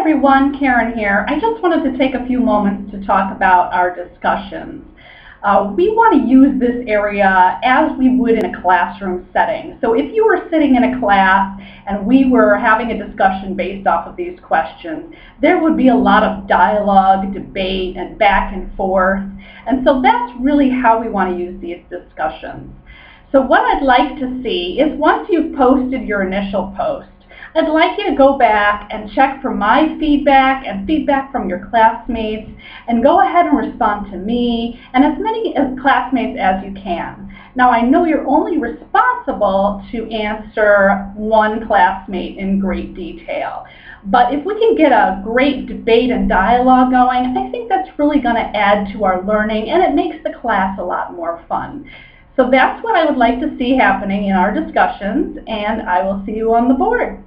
everyone, Karen here. I just wanted to take a few moments to talk about our discussions. Uh, we want to use this area as we would in a classroom setting. So if you were sitting in a class and we were having a discussion based off of these questions, there would be a lot of dialogue, debate, and back and forth. And so that's really how we want to use these discussions. So what I'd like to see is once you've posted your initial post, I'd like you to go back and check for my feedback and feedback from your classmates and go ahead and respond to me and as many as classmates as you can. Now I know you're only responsible to answer one classmate in great detail. But if we can get a great debate and dialogue going, I think that's really going to add to our learning and it makes the class a lot more fun. So that's what I would like to see happening in our discussions and I will see you on the board.